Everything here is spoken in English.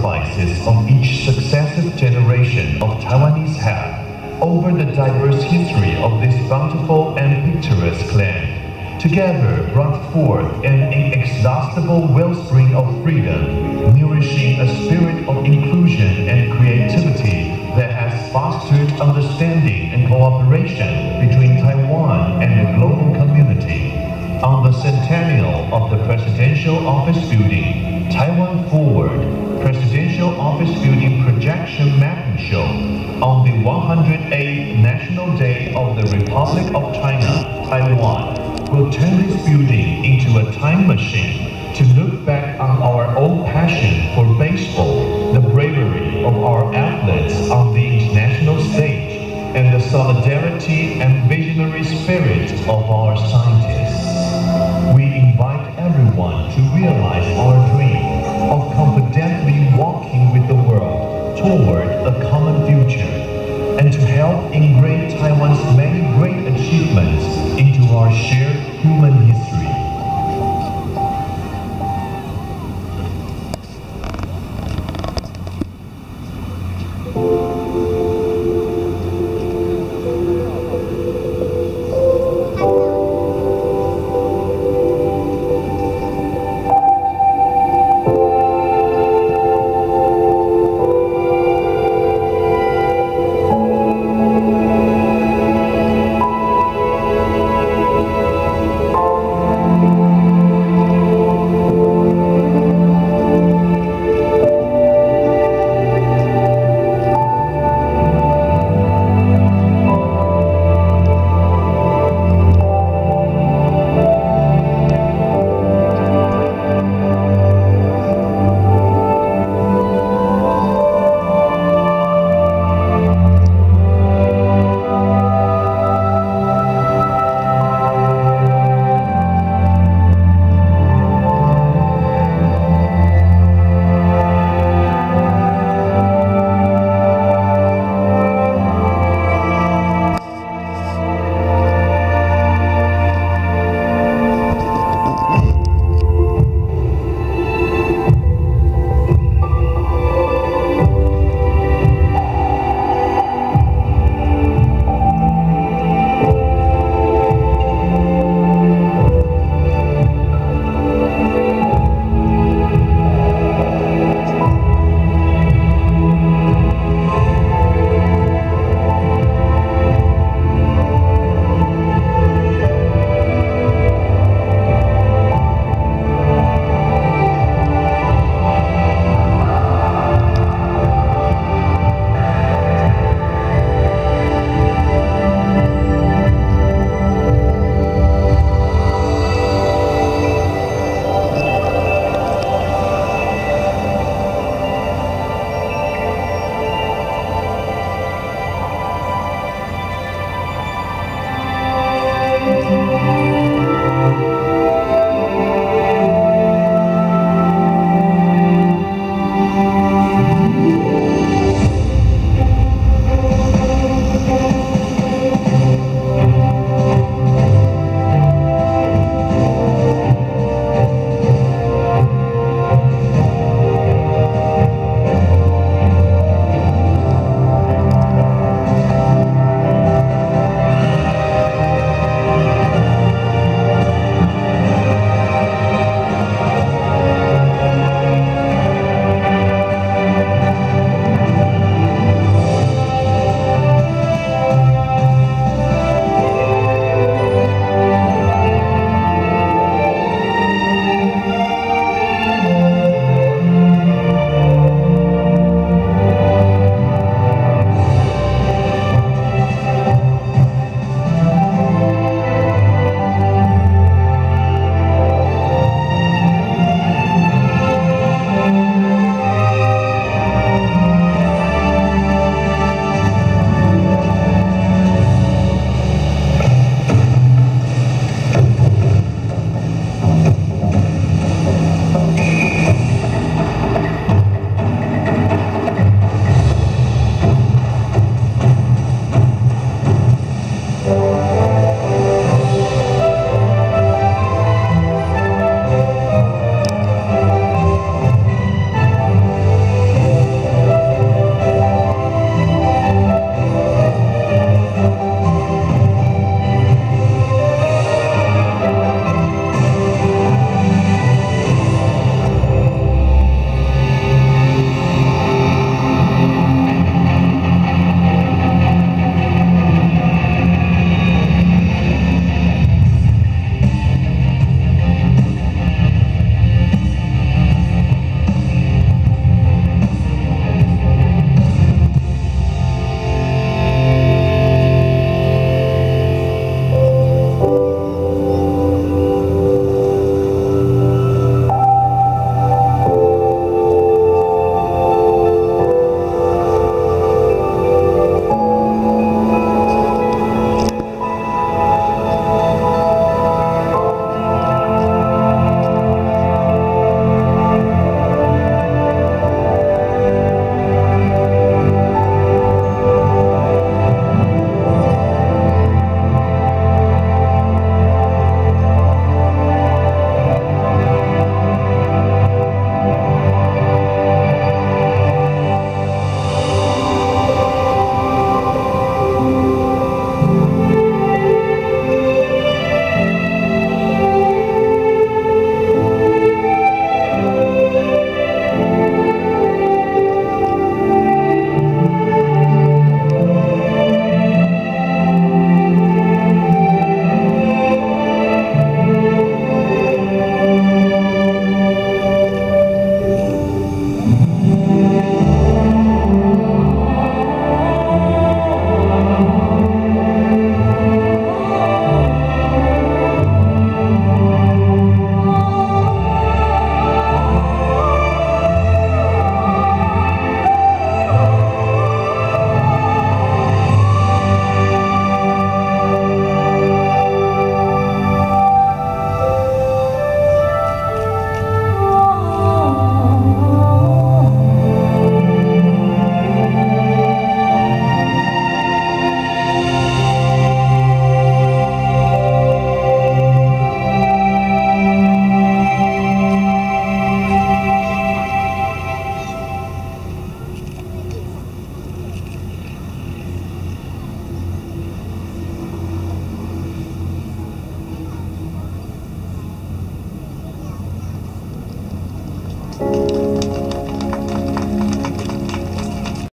sacrifices of each successive generation of Taiwanese have over the diverse history of this bountiful and picturesque land, together brought forth an inexhaustible wellspring of freedom, nourishing a spirit of inclusion and creativity that has fostered understanding and cooperation between Taiwan and the global community. On the centennial of the Presidential Office Building, of China, Taiwan, will turn this building into a time machine to look back on our old passion for baseball, the bravery of our athletes on the international stage, and the solidarity and visionary spirit of our scientists. We invite everyone to realize our dream of confidently walking with the world toward a common future and to help engrave Taiwan's many into our shared human history.